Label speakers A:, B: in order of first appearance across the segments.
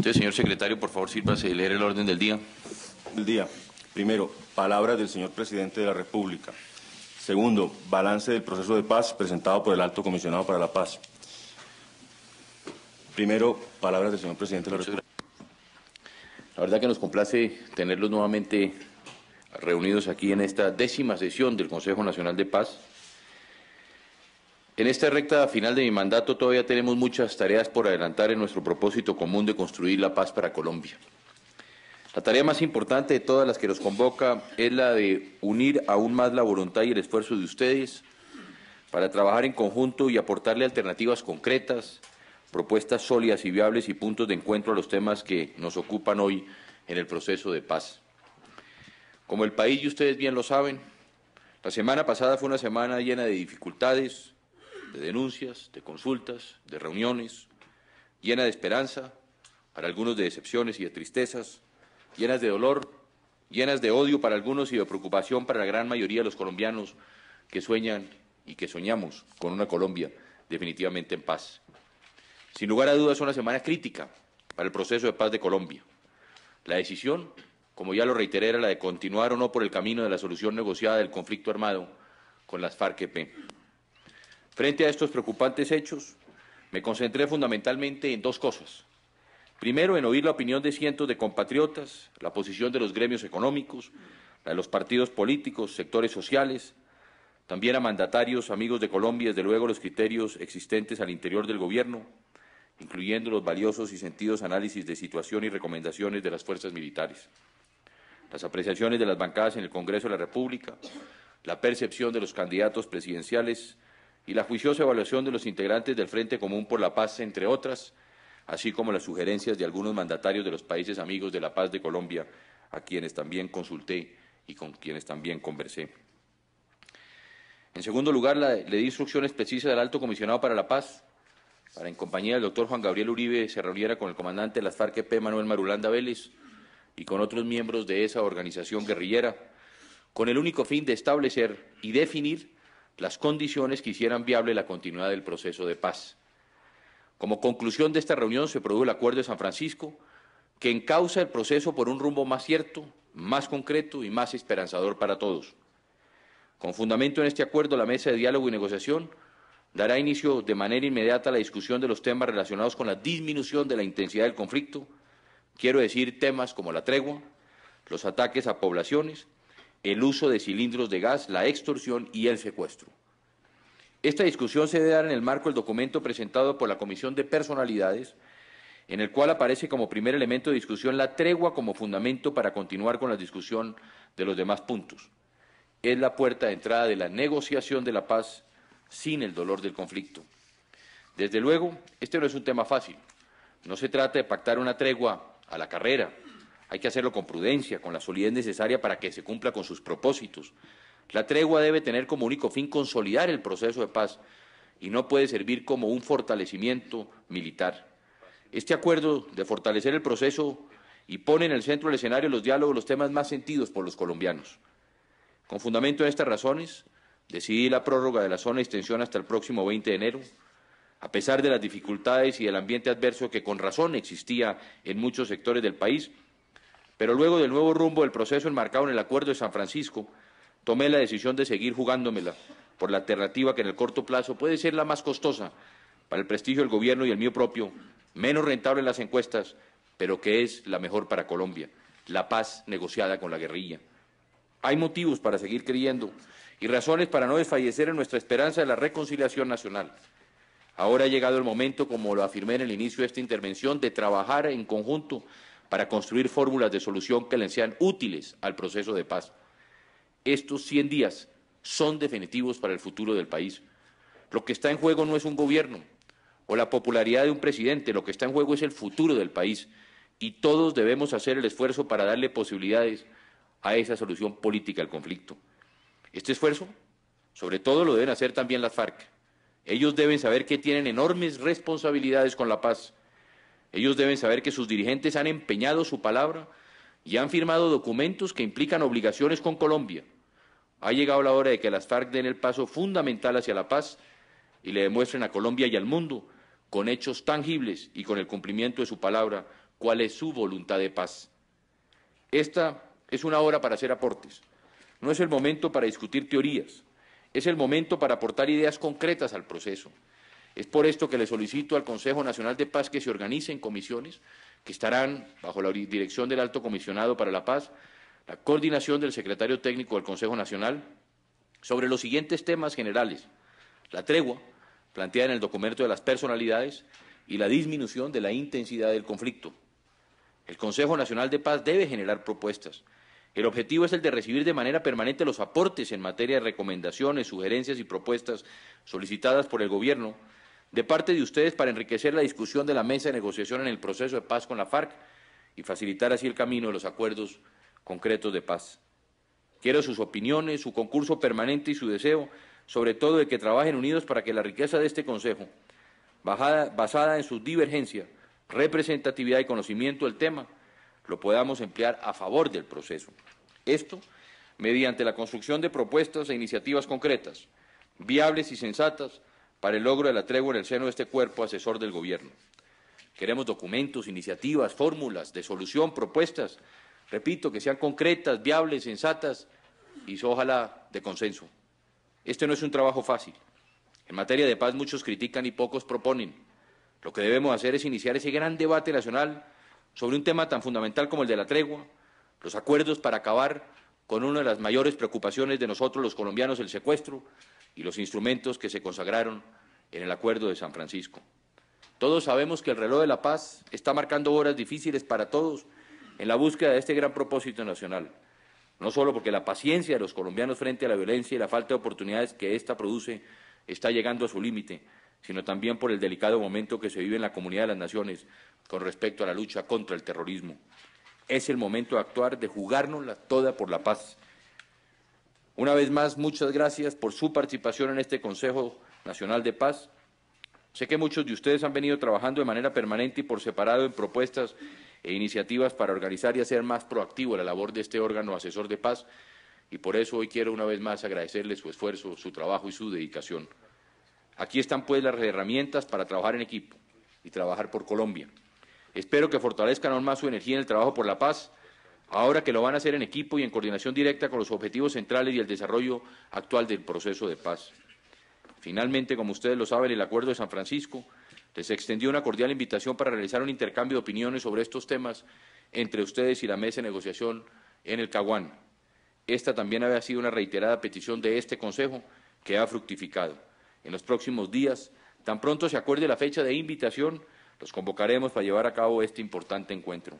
A: Entonces, señor secretario, por favor, sírvase de leer el orden del día.
B: Del día. Primero, palabras del señor presidente de la República. Segundo, balance del proceso de paz presentado por el alto comisionado para la paz. Primero, palabras del señor presidente de la República.
A: La verdad que nos complace tenerlos nuevamente reunidos aquí en esta décima sesión del Consejo Nacional de Paz. En esta recta final de mi mandato todavía tenemos muchas tareas por adelantar en nuestro propósito común de construir la paz para Colombia. La tarea más importante de todas las que nos convoca es la de unir aún más la voluntad y el esfuerzo de ustedes para trabajar en conjunto y aportarle alternativas concretas, propuestas sólidas y viables y puntos de encuentro a los temas que nos ocupan hoy en el proceso de paz. Como el país, y ustedes bien lo saben, la semana pasada fue una semana llena de dificultades, de denuncias, de consultas, de reuniones, llena de esperanza, para algunos de decepciones y de tristezas, llenas de dolor, llenas de odio para algunos y de preocupación para la gran mayoría de los colombianos que sueñan y que soñamos con una Colombia definitivamente en paz. Sin lugar a dudas, una semana crítica para el proceso de paz de Colombia. La decisión, como ya lo reiteré, era la de continuar o no por el camino de la solución negociada del conflicto armado con las FARC-EP. Frente a estos preocupantes hechos, me concentré fundamentalmente en dos cosas. Primero, en oír la opinión de cientos de compatriotas, la posición de los gremios económicos, la de los partidos políticos, sectores sociales, también a mandatarios, amigos de Colombia, desde luego los criterios existentes al interior del Gobierno, incluyendo los valiosos y sentidos análisis de situación y recomendaciones de las fuerzas militares, las apreciaciones de las bancadas en el Congreso de la República, la percepción de los candidatos presidenciales y la juiciosa evaluación de los integrantes del Frente Común por la Paz, entre otras, así como las sugerencias de algunos mandatarios de los países amigos de la paz de Colombia, a quienes también consulté y con quienes también conversé. En segundo lugar, le di instrucciones precisas al alto comisionado para la paz para, en compañía del doctor Juan Gabriel Uribe, se reuniera con el comandante de las FARC-EP, Manuel Marulanda Vélez, y con otros miembros de esa organización guerrillera, con el único fin de establecer y definir las condiciones que hicieran viable la continuidad del proceso de paz. Como conclusión de esta reunión se produjo el Acuerdo de San Francisco, que encausa el proceso por un rumbo más cierto, más concreto y más esperanzador para todos. Con fundamento en este acuerdo, la mesa de diálogo y negociación dará inicio de manera inmediata a la discusión de los temas relacionados con la disminución de la intensidad del conflicto, quiero decir temas como la tregua, los ataques a poblaciones, el uso de cilindros de gas, la extorsión y el secuestro. Esta discusión se debe dar en el marco del documento presentado por la Comisión de Personalidades, en el cual aparece como primer elemento de discusión la tregua como fundamento para continuar con la discusión de los demás puntos. Es la puerta de entrada de la negociación de la paz sin el dolor del conflicto. Desde luego, este no es un tema fácil. No se trata de pactar una tregua a la carrera. Hay que hacerlo con prudencia, con la solidez necesaria para que se cumpla con sus propósitos, la tregua debe tener como único fin consolidar el proceso de paz y no puede servir como un fortalecimiento militar. Este acuerdo de fortalecer el proceso y pone en el centro del escenario los diálogos, los temas más sentidos por los colombianos. Con fundamento en estas razones, decidí la prórroga de la zona de extensión hasta el próximo 20 de enero, a pesar de las dificultades y del ambiente adverso que con razón existía en muchos sectores del país, pero luego del nuevo rumbo del proceso enmarcado en el Acuerdo de San Francisco, tomé la decisión de seguir jugándomela por la alternativa que en el corto plazo puede ser la más costosa para el prestigio del gobierno y el mío propio, menos rentable en las encuestas, pero que es la mejor para Colombia, la paz negociada con la guerrilla. Hay motivos para seguir creyendo y razones para no desfallecer en nuestra esperanza de la reconciliación nacional. Ahora ha llegado el momento, como lo afirmé en el inicio de esta intervención, de trabajar en conjunto para construir fórmulas de solución que le sean útiles al proceso de paz estos 100 días son definitivos para el futuro del país. Lo que está en juego no es un gobierno o la popularidad de un presidente, lo que está en juego es el futuro del país y todos debemos hacer el esfuerzo para darle posibilidades a esa solución política al conflicto. Este esfuerzo, sobre todo, lo deben hacer también las FARC. Ellos deben saber que tienen enormes responsabilidades con la paz. Ellos deben saber que sus dirigentes han empeñado su palabra y han firmado documentos que implican obligaciones con Colombia. Ha llegado la hora de que las FARC den el paso fundamental hacia la paz y le demuestren a Colombia y al mundo, con hechos tangibles y con el cumplimiento de su palabra, cuál es su voluntad de paz. Esta es una hora para hacer aportes. No es el momento para discutir teorías. Es el momento para aportar ideas concretas al proceso. Es por esto que le solicito al Consejo Nacional de Paz que se organice en comisiones que estarán bajo la dirección del Alto Comisionado para la Paz, la coordinación del secretario técnico del Consejo Nacional, sobre los siguientes temas generales. La tregua, planteada en el documento de las personalidades, y la disminución de la intensidad del conflicto. El Consejo Nacional de Paz debe generar propuestas. El objetivo es el de recibir de manera permanente los aportes en materia de recomendaciones, sugerencias y propuestas solicitadas por el Gobierno de parte de ustedes para enriquecer la discusión de la mesa de negociación en el proceso de paz con la FARC y facilitar así el camino de los acuerdos concretos de paz. Quiero sus opiniones, su concurso permanente y su deseo, sobre todo de que trabajen unidos para que la riqueza de este Consejo, basada en su divergencia, representatividad y conocimiento del tema, lo podamos emplear a favor del proceso. Esto mediante la construcción de propuestas e iniciativas concretas, viables y sensatas para el logro de la tregua en el seno de este cuerpo asesor del Gobierno. Queremos documentos, iniciativas, fórmulas de solución, propuestas, repito, que sean concretas, viables, sensatas y ojalá de consenso. Este no es un trabajo fácil. En materia de paz muchos critican y pocos proponen. Lo que debemos hacer es iniciar ese gran debate nacional sobre un tema tan fundamental como el de la tregua, los acuerdos para acabar con una de las mayores preocupaciones de nosotros los colombianos, el secuestro, y los instrumentos que se consagraron en el Acuerdo de San Francisco. Todos sabemos que el reloj de la paz está marcando horas difíciles para todos en la búsqueda de este gran propósito nacional, no solo porque la paciencia de los colombianos frente a la violencia y la falta de oportunidades que ésta produce está llegando a su límite, sino también por el delicado momento que se vive en la comunidad de las naciones con respecto a la lucha contra el terrorismo. Es el momento de actuar, de jugárnosla toda por la paz. Una vez más, muchas gracias por su participación en este Consejo Nacional de Paz. Sé que muchos de ustedes han venido trabajando de manera permanente y por separado en propuestas e iniciativas para organizar y hacer más proactivo la labor de este órgano asesor de paz y por eso hoy quiero una vez más agradecerles su esfuerzo, su trabajo y su dedicación. Aquí están pues las herramientas para trabajar en equipo y trabajar por Colombia. Espero que fortalezcan aún más su energía en el trabajo por la paz, ahora que lo van a hacer en equipo y en coordinación directa con los objetivos centrales y el desarrollo actual del proceso de paz. Finalmente, como ustedes lo saben, el Acuerdo de San Francisco les extendió una cordial invitación para realizar un intercambio de opiniones sobre estos temas entre ustedes y la mesa de negociación en el Caguán. Esta también había sido una reiterada petición de este Consejo que ha fructificado. En los próximos días, tan pronto se acuerde la fecha de invitación, los convocaremos para llevar a cabo este importante encuentro.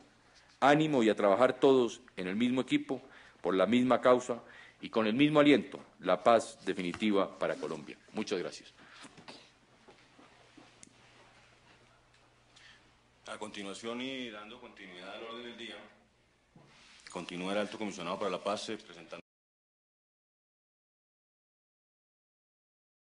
A: Ánimo y a trabajar todos en el mismo equipo, por la misma causa y con el mismo aliento, la paz definitiva para Colombia. Muchas gracias.
B: A continuación y dando continuidad al orden del día, continúa el alto comisionado para la paz presentando